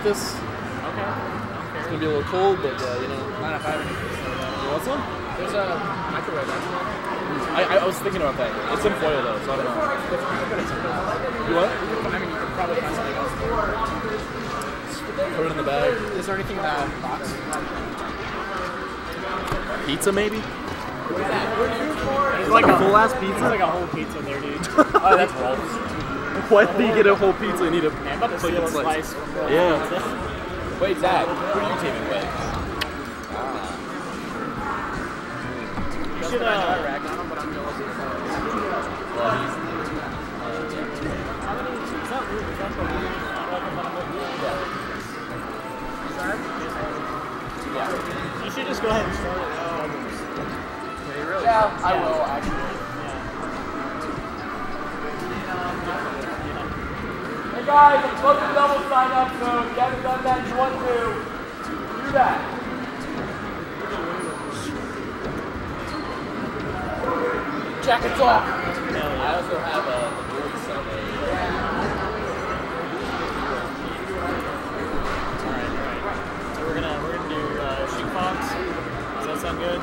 eat this. Okay. It's gonna be a little cold, but uh, you know. Mind if I have any? You want some? There's a microwave actually. I, I, I was thinking about that. It's in foil though, so I don't know. You what? I mean, you could probably find something else. Put it in the bag. Is there anything in that box? Pizza maybe? It's like a full ass pizza. It's like a whole pizza there, dude. oh, that's Rolf's. Why do you get a whole pizza and eat a Man, I'm about to fucking a slice? slice from Yeah. Wait, Zach, who are you teaming with? You should, uh, rag on him, but I'm jealous of his How many? Is that Luke? Is that the Luke? yeah. You should just go ahead and start it. Yeah, I will actually. Guys, I'm supposed to double sign up, so if you haven't done that you want to, do that. Jackets off. I also have a voice of a. Alright, alright. So we're gonna we're gonna do uh, Sheik Fox. Does that sound good?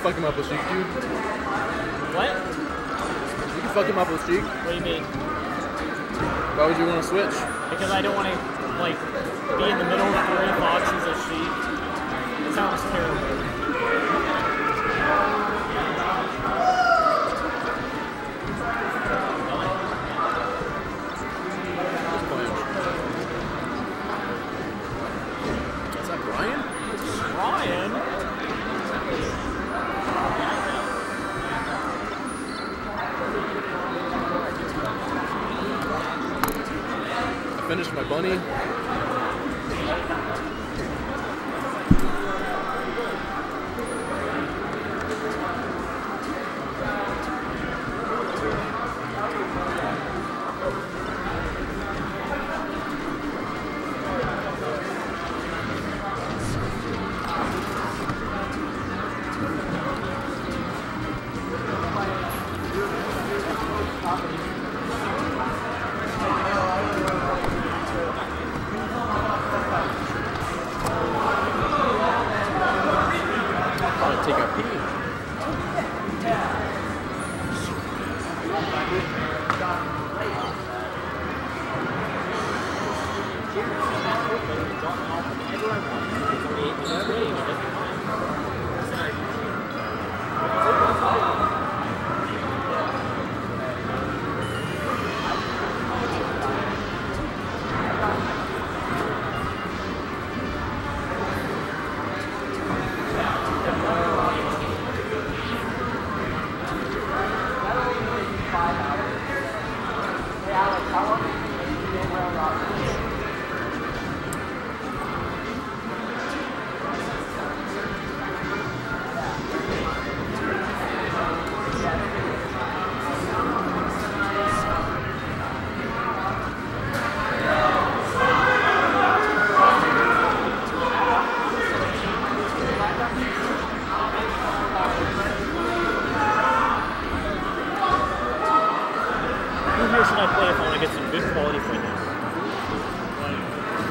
Fuck him up with Sheik, dude. What? You can fuck him up with Sheik. What do you mean? Why would you want to switch? Because I don't want to like be in the middle of three foxes finished my bunny. I'm quality footage? Like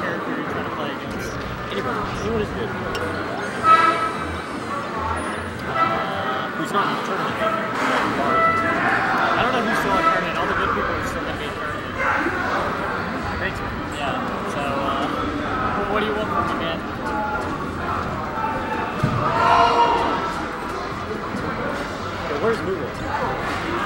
character you're trying to play against. Anyone. Anyone is good. Uh, who's not in the tournament? I don't know who's still in tournament. All the good people are still going to be in tournament. Great. Yeah. So, uh, what, what do you want from me, man? Okay, where's Google?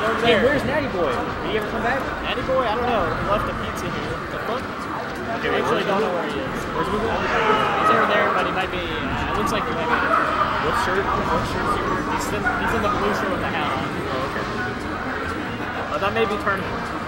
Hey, where's Natty Boy? Did he ever come back? Natty boy, I don't know. He left a pizza here. The fuck? I actually don't know where he is. Where's Google? He's over there, but he might be. Uh, it looks like he might be. What shirt? What shirt is he wearing? He's in, he's in the blue shirt with the hat on. Oh, okay. Uh, that may be tournament.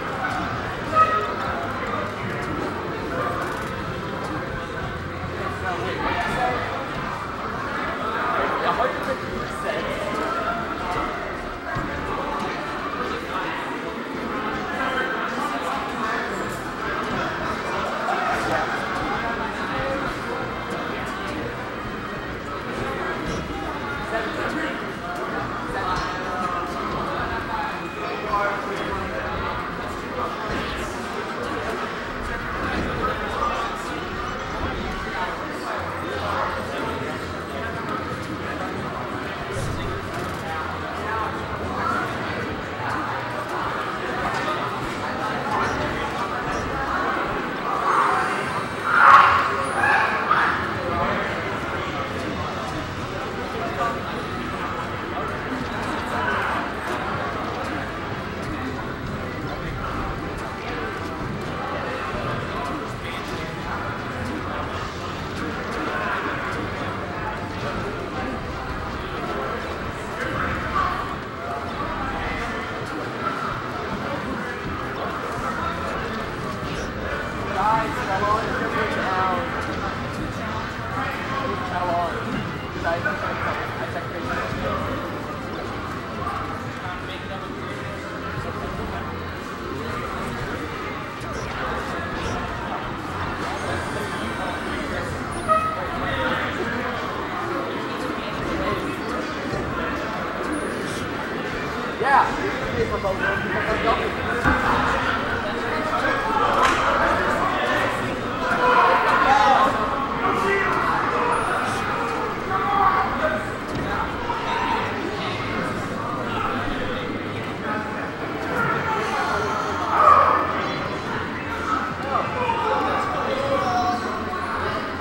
Yeah.